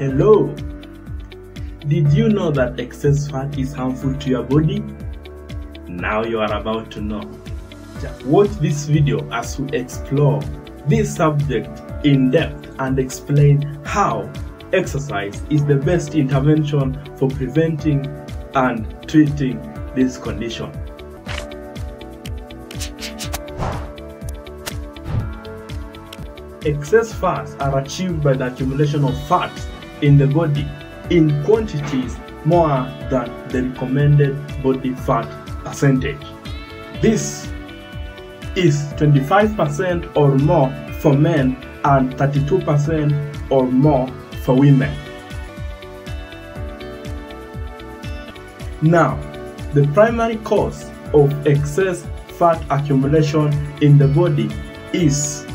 Hello! Did you know that excess fat is harmful to your body? Now you are about to know. Watch this video as we explore this subject in depth and explain how exercise is the best intervention for preventing and treating this condition. Excess fats are achieved by the accumulation of fats in the body in quantities more than the recommended body fat percentage. This is 25% or more for men and 32% or more for women. Now, the primary cause of excess fat accumulation in the body is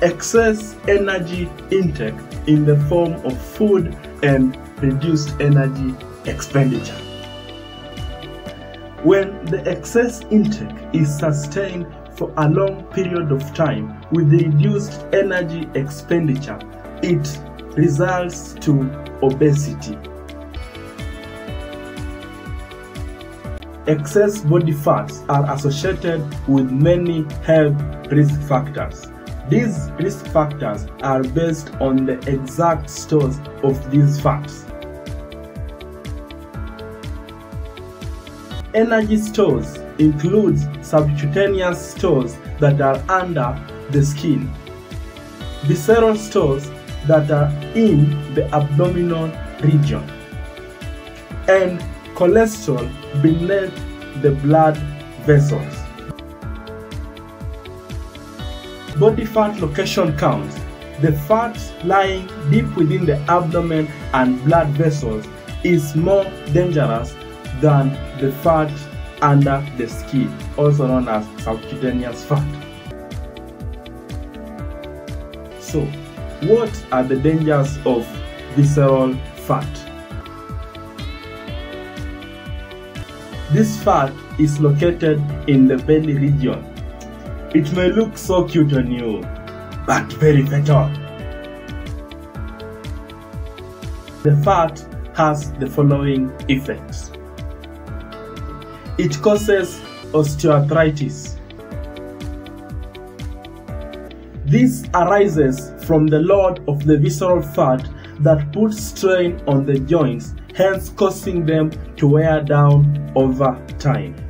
excess energy intake in the form of food and reduced energy expenditure. When the excess intake is sustained for a long period of time with reduced energy expenditure, it results to obesity. Excess body fats are associated with many health risk factors. These risk factors are based on the exact stores of these fats. Energy stores includes subcutaneous stores that are under the skin, visceral stores that are in the abdominal region, and cholesterol beneath the blood vessels. Body fat location counts. The fat lying deep within the abdomen and blood vessels is more dangerous than the fat under the skin, also known as subcutaneous fat. So, what are the dangers of visceral fat? This fat is located in the belly region. It may look so cute on you, but very fatal. The fat has the following effects. It causes osteoarthritis. This arises from the load of the visceral fat that puts strain on the joints, hence causing them to wear down over time.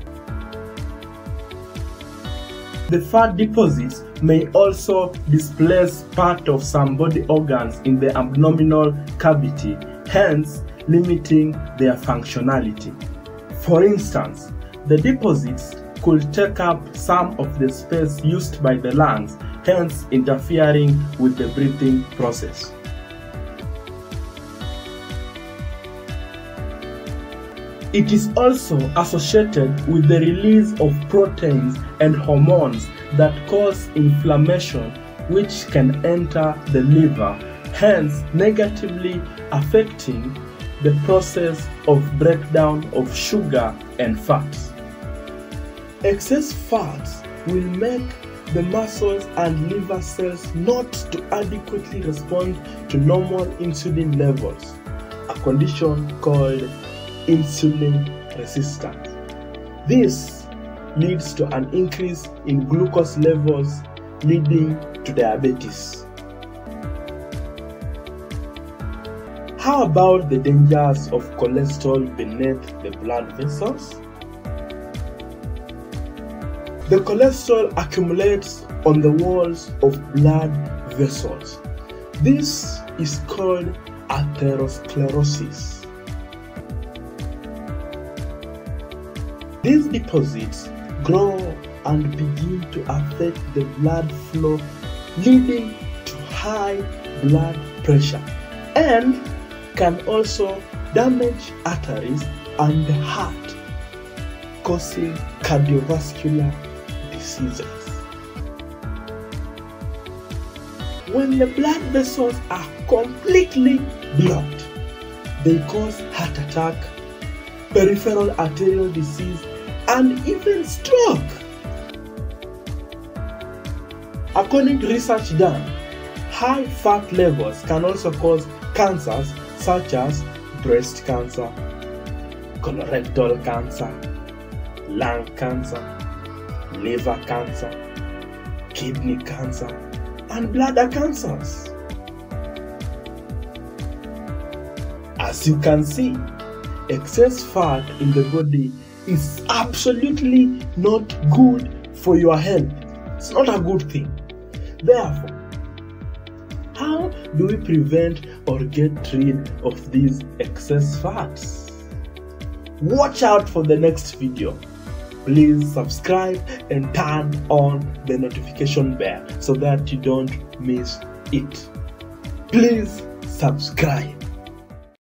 The fat deposits may also displace part of some body organs in the abdominal cavity, hence limiting their functionality. For instance, the deposits could take up some of the space used by the lungs, hence interfering with the breathing process. It is also associated with the release of proteins and hormones that cause inflammation which can enter the liver, hence negatively affecting the process of breakdown of sugar and fats. Excess fats will make the muscles and liver cells not to adequately respond to normal insulin levels, a condition called insulin resistance. This leads to an increase in glucose levels, leading to diabetes. How about the dangers of cholesterol beneath the blood vessels? The cholesterol accumulates on the walls of blood vessels. This is called atherosclerosis. These deposits grow and begin to affect the blood flow, leading to high blood pressure and can also damage arteries and the heart, causing cardiovascular diseases. When the blood vessels are completely blocked, they cause heart attack, peripheral arterial disease, and even stroke. According to research done, high fat levels can also cause cancers such as breast cancer, colorectal cancer, lung cancer, liver cancer, kidney cancer, and bladder cancers. As you can see, excess fat in the body is absolutely not good for your health. It's not a good thing. Therefore, how do we prevent or get rid of these excess fats? Watch out for the next video. Please subscribe and turn on the notification bell so that you don't miss it. Please subscribe.